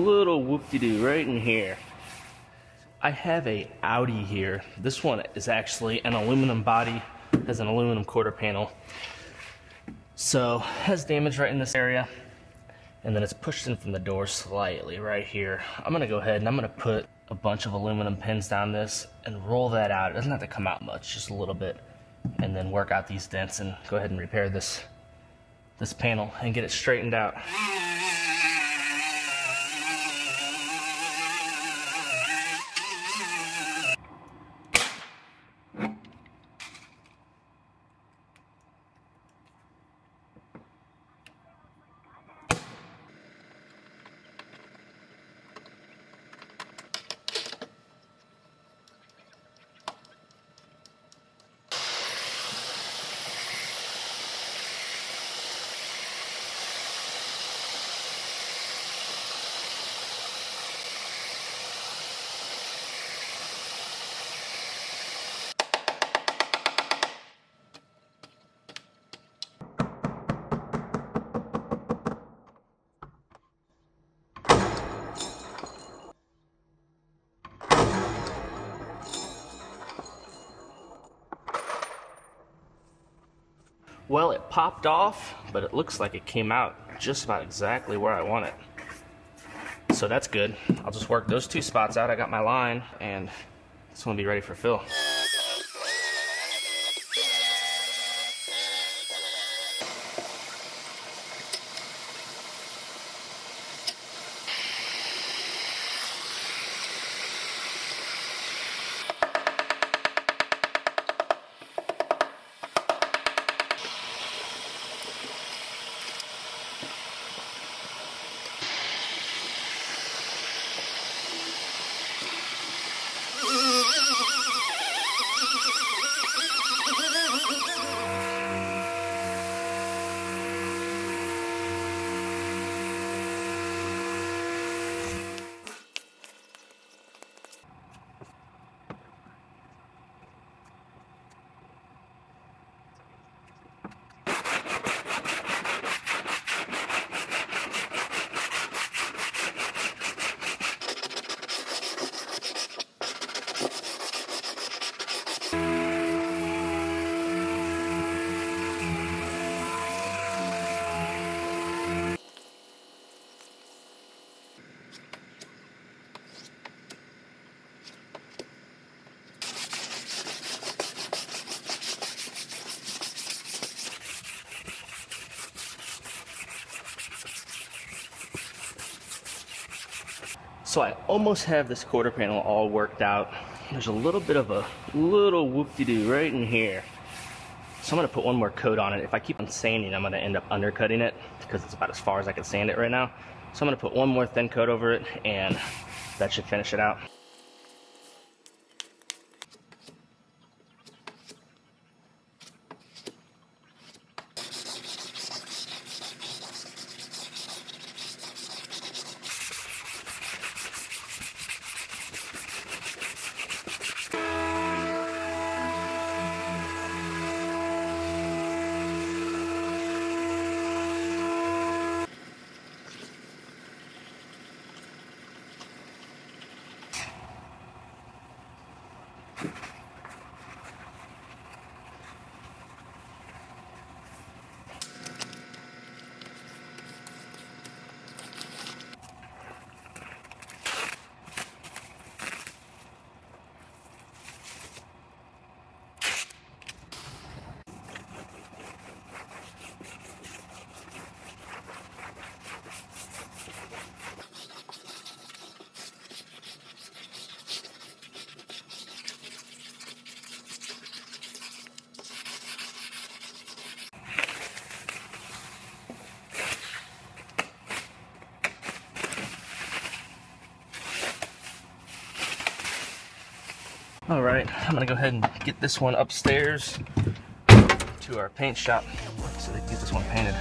little whoop-de-doo right in here. I have a Audi here. This one is actually an aluminum body, has an aluminum quarter panel. So has damage right in this area. And then it's pushed in from the door slightly right here. I'm gonna go ahead and I'm gonna put a bunch of aluminum pins down this and roll that out. It doesn't have to come out much, just a little bit. And then work out these dents and go ahead and repair this, this panel and get it straightened out. Well, it popped off, but it looks like it came out just about exactly where I want it. So that's good. I'll just work those two spots out. I got my line, and this one will be ready for fill. So I almost have this quarter panel all worked out. There's a little bit of a little whoop-de-doo right in here. So I'm gonna put one more coat on it. If I keep on sanding, I'm gonna end up undercutting it because it's about as far as I can sand it right now. So I'm gonna put one more thin coat over it and that should finish it out. All right, I'm gonna go ahead and get this one upstairs to our paint shop so they can get this one painted.